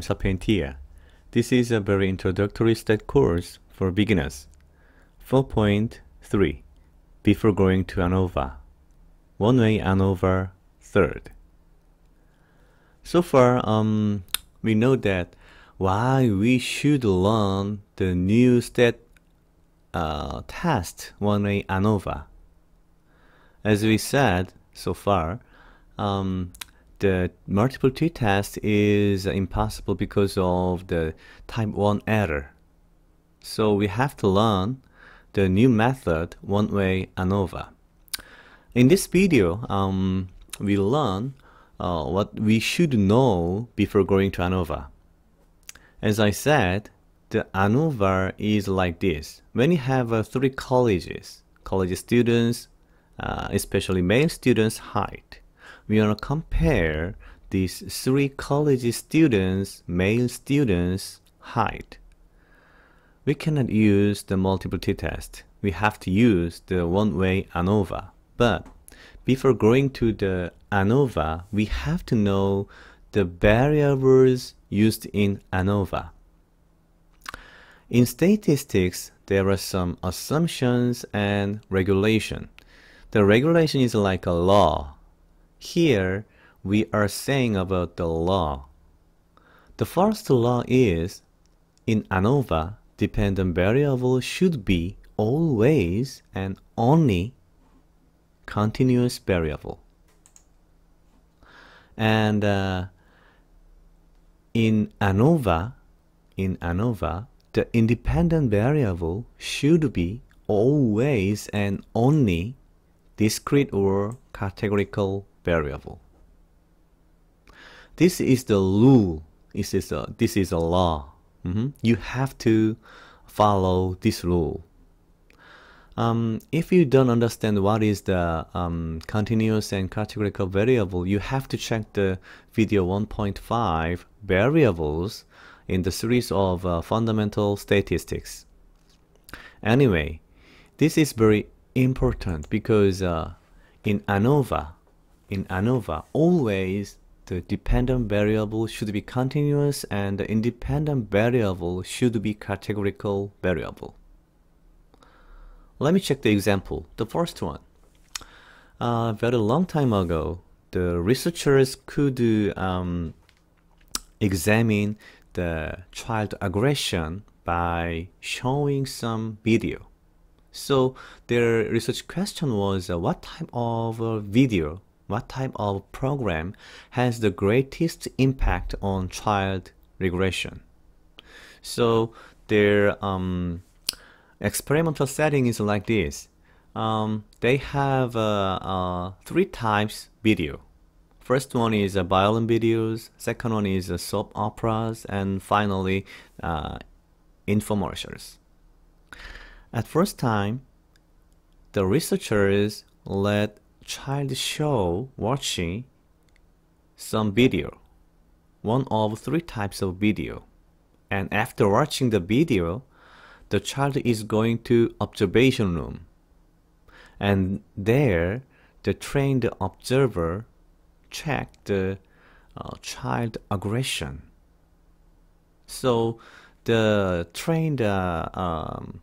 I'm Sapientia. This is a very introductory stat course for beginners. 4.3 Before going to ANOVA. One way ANOVA third. So far, um, we know that why we should learn the new stat uh, test one way ANOVA. As we said so far, um, the multiple t-test is impossible because of the type 1 error. So we have to learn the new method one-way ANOVA. In this video, um, we learn uh, what we should know before going to ANOVA. As I said, the ANOVA is like this. When you have uh, three colleges, college students, uh, especially male students' height, we want to compare these three college students, male students' height. We cannot use the multiple t-test. We have to use the one-way ANOVA. But before going to the ANOVA, we have to know the variables used in ANOVA. In statistics, there are some assumptions and regulation. The regulation is like a law here, we are saying about the law. The first law is, in ANOVA, dependent variable should be always and only continuous variable. And uh, in ANOVA, in ANOVA, the independent variable should be always and only discrete or categorical variable. This is the rule. This is a, this is a law. Mm -hmm. You have to follow this rule. Um, if you don't understand what is the um, continuous and categorical variable, you have to check the video 1.5 variables in the series of uh, fundamental statistics. Anyway, this is very important because uh, in ANOVA, in ANOVA, always the dependent variable should be continuous and the independent variable should be categorical variable. Let me check the example. The first one. Uh, very long time ago, the researchers could um, examine the child aggression by showing some video. So their research question was uh, what type of uh, video what type of program has the greatest impact on child aggression. So their um, experimental setting is like this. Um, they have uh, uh, three types video. First one is uh, violin videos, second one is uh, soap operas, and finally uh, infomercials. At first time, the researchers let child show watching some video, one of three types of video. And after watching the video, the child is going to observation room. And there, the trained observer check the uh, child aggression. So the trained uh, um,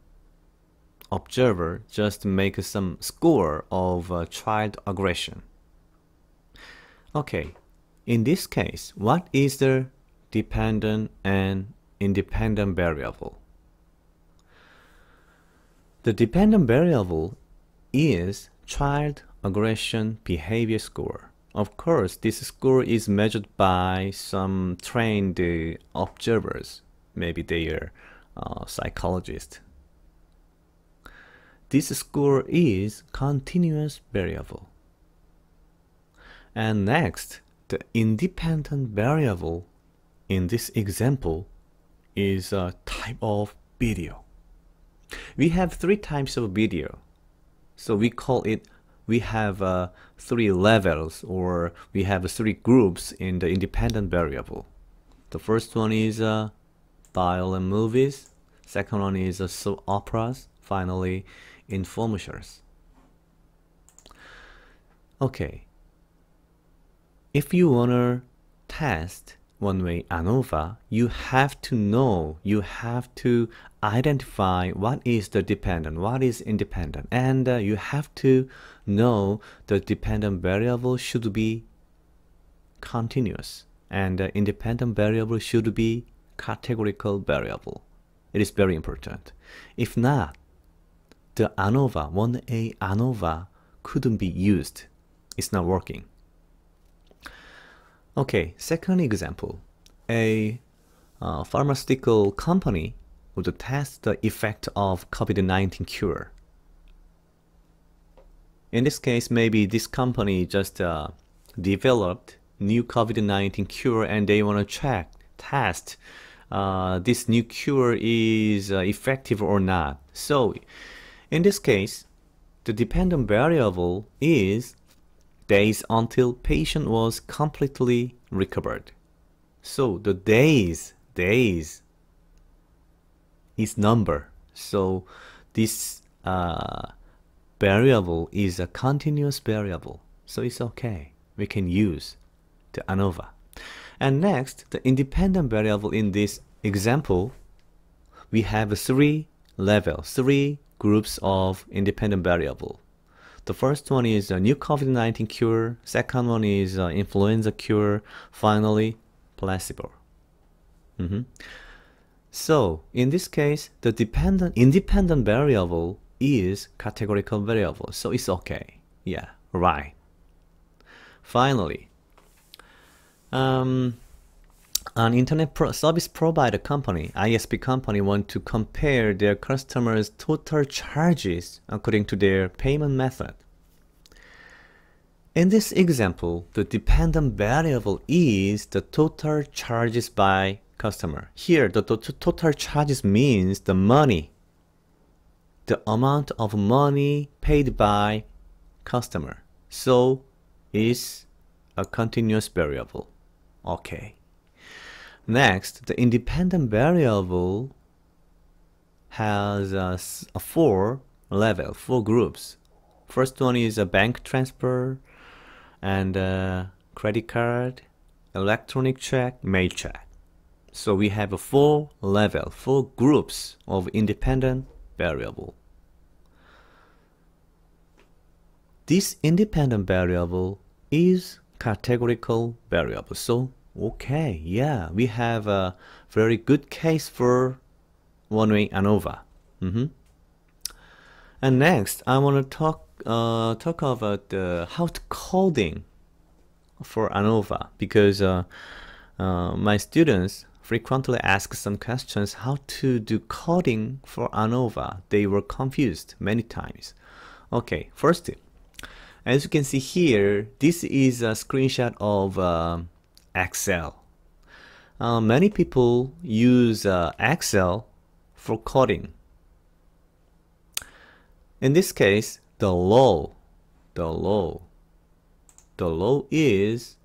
observer just make some score of uh, child aggression. Okay, in this case, what is the dependent and independent variable? The dependent variable is child aggression behavior score. Of course, this score is measured by some trained observers. Maybe they are uh, psychologists this score is continuous variable. And next, the independent variable in this example is a type of video. We have three types of video. So we call it, we have uh, three levels or we have three groups in the independent variable. The first one is uh, violin movies. Second one is uh, operas. Finally, infomercials. Okay. If you wanna test one-way ANOVA, you have to know, you have to identify what is the dependent, what is independent, and uh, you have to know the dependent variable should be continuous and the independent variable should be categorical variable. It is very important. If not, the ANOVA, one-way ANOVA couldn't be used. It's not working. Okay, second example. A uh, pharmaceutical company would test the effect of COVID-19 cure. In this case, maybe this company just uh, developed new COVID-19 cure and they want to check, test uh, this new cure is uh, effective or not. So in this case, the dependent variable is days until patient was completely recovered. So the days, days is number. So this uh, variable is a continuous variable. So it's okay. We can use the ANOVA. And next, the independent variable in this example, we have three levels, three groups of independent variable. The first one is a new COVID-19 cure. Second one is influenza cure. Finally, placebo. Mm -hmm. So in this case, the dependent independent variable is categorical variable. So it's okay. Yeah, right. Finally, um, an internet pro service provider company, ISP company, want to compare their customers' total charges according to their payment method. In this example, the dependent variable is the total charges by customer. Here, the total charges means the money, the amount of money paid by customer. So, is a continuous variable. Okay. Next, the independent variable has a, a four level, four groups. First one is a bank transfer and a credit card, electronic check, mail check. So we have a four level, four groups of independent variable. This independent variable is categorical variable. So Okay, yeah, we have a very good case for one-way ANOVA. Mm -hmm. And next, I want to talk uh, talk about uh, how to coding for ANOVA because uh, uh, my students frequently ask some questions how to do coding for ANOVA. They were confused many times. Okay, first, as you can see here, this is a screenshot of uh, Excel. Uh, many people use uh, Excel for coding. In this case, the law, the law, the law is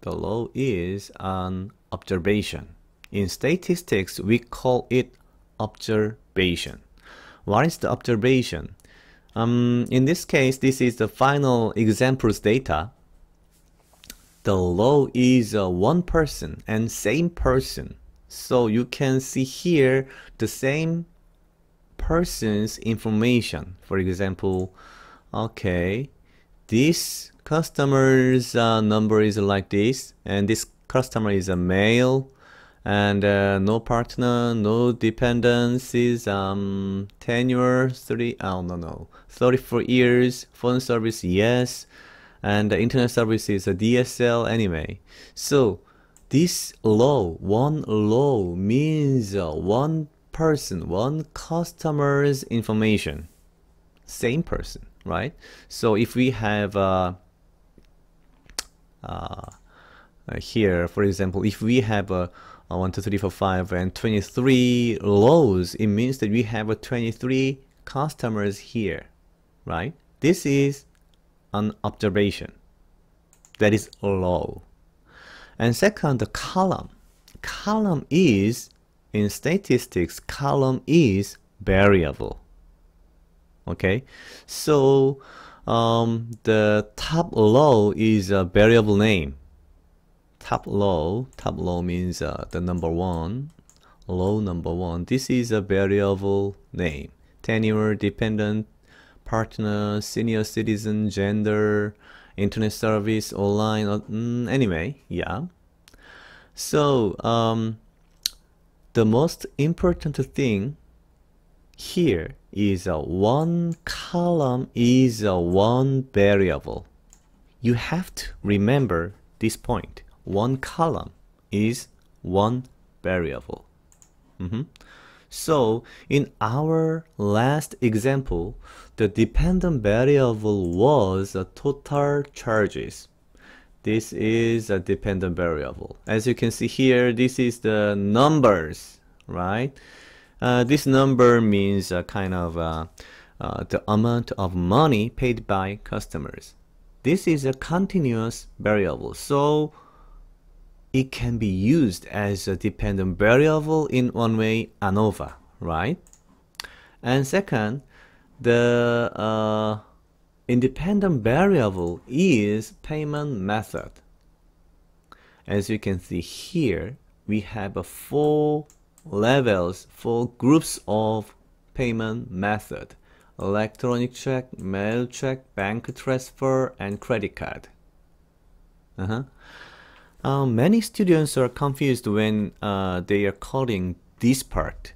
the law is an observation. In statistics, we call it observation. What is the observation? Um, in this case, this is the final examples data the law is uh, one person and same person. So you can see here the same person's information. For example, okay, this customer's uh, number is like this, and this customer is a male, and uh, no partner, no dependencies, um, tenure, 30, oh no, no, 34 years, phone service, yes, and the internet service is a DSL anyway. So this law, one law means uh, one person, one customer's information, same person, right? So if we have uh, uh, here, for example, if we have a, a 1, 2, 3, 4, 5 and 23 laws, it means that we have a 23 customers here, right? This is an observation that is low. And second, the column. Column is, in statistics, column is variable. Okay, so um, the top low is a variable name. top low top low means uh, the number one low number one this is a variable name tenure dependent partner senior citizen gender internet service online mm, anyway yeah so um, the most important thing here is a one column is a one variable you have to remember this point. point one column is one variable. Mm -hmm. So in our last example, the dependent variable was a total charges. This is a dependent variable. As you can see here, this is the numbers, right? Uh, this number means a kind of uh, uh, the amount of money paid by customers. This is a continuous variable. So it can be used as a dependent variable in one way ANOVA, right? And second, the uh, independent variable is payment method. As you can see here, we have four levels, four groups of payment method. Electronic check, mail check, bank transfer, and credit card. Uh -huh. Uh, many students are confused when uh, they are coding this part.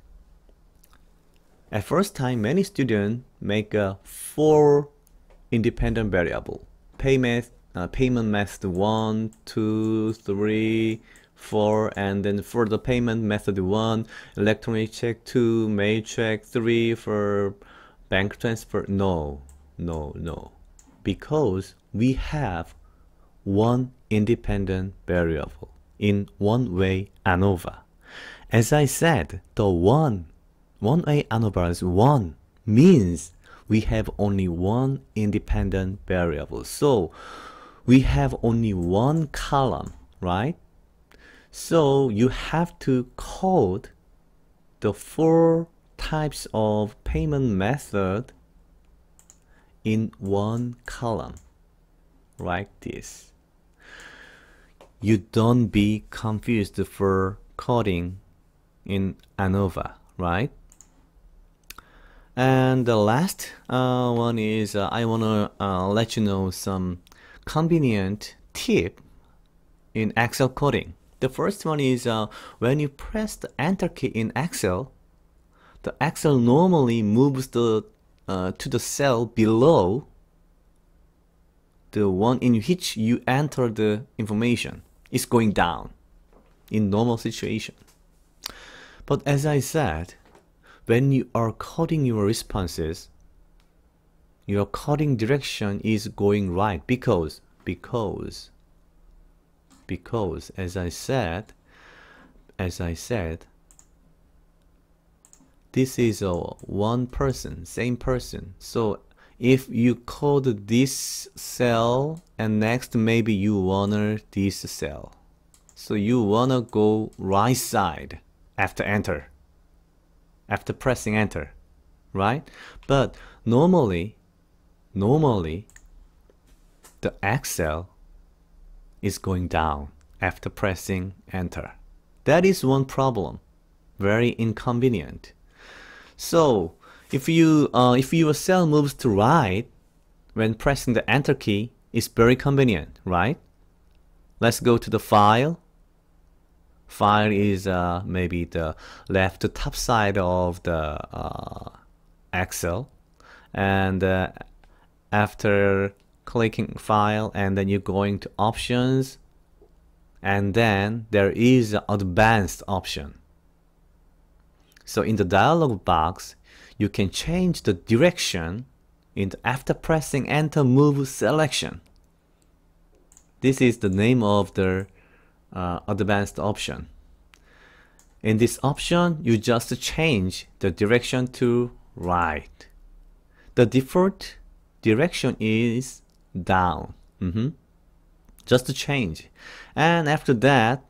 At first time, many students make a four independent variable. Payment, uh, payment method 1, 2, 3, 4, and then for the payment method 1, electronic check 2, mail check 3 for bank transfer. No, no, no. Because we have one independent variable in one-way ANOVA. As I said, the one, one-way ANOVA is one means we have only one independent variable. So we have only one column, right? So you have to code the four types of payment method in one column like this you don't be confused for coding in ANOVA, right? And the last uh, one is uh, I want to uh, let you know some convenient tip in Excel coding. The first one is uh, when you press the enter key in Excel, the Excel normally moves the uh, to the cell below the one in which you enter the information is going down in normal situation. But as I said, when you are coding your responses, your coding direction is going right because, because, because as I said, as I said, this is a one person, same person. So if you code this cell and next maybe you wanna this cell. So you wanna go right side after enter. After pressing enter right? But normally normally the Excel is going down after pressing enter. That is one problem. Very inconvenient. So if you uh, if your cell moves to right when pressing the enter key, it's very convenient, right? Let's go to the file. File is uh, maybe the left top side of the uh, Excel, and uh, after clicking file and then you're going to options and then there is advanced option so in the dialog box you can change the direction in the after pressing enter move selection. This is the name of the uh, advanced option. In this option, you just change the direction to right. The default direction is down. Mm -hmm. Just to change. And after that,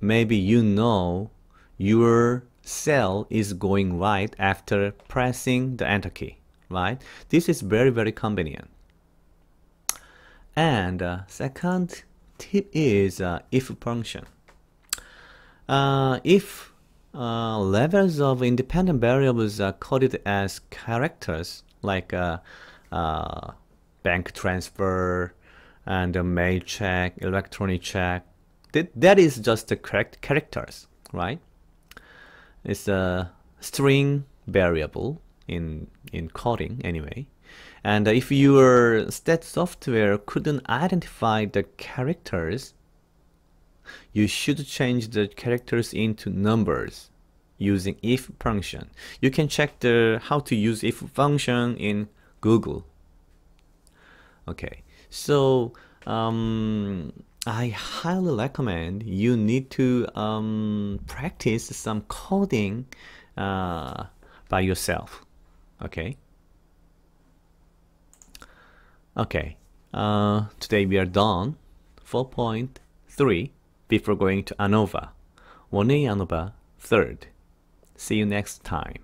maybe you know your cell is going right after pressing the enter key, right? This is very, very convenient. And uh, second tip is uh, if function. Uh, if uh, levels of independent variables are coded as characters, like uh, uh, bank transfer and a mail check, electronic check, that, that is just the correct characters, right? It's a string variable in in coding anyway. And if your stat software couldn't identify the characters, you should change the characters into numbers using if function. You can check the how to use if function in Google. Okay, so um, I highly recommend you need to um, practice some coding uh, by yourself. Okay. Okay. Uh, today we are done. 4.3 before going to ANOVA. one-way ANOVA, third. See you next time.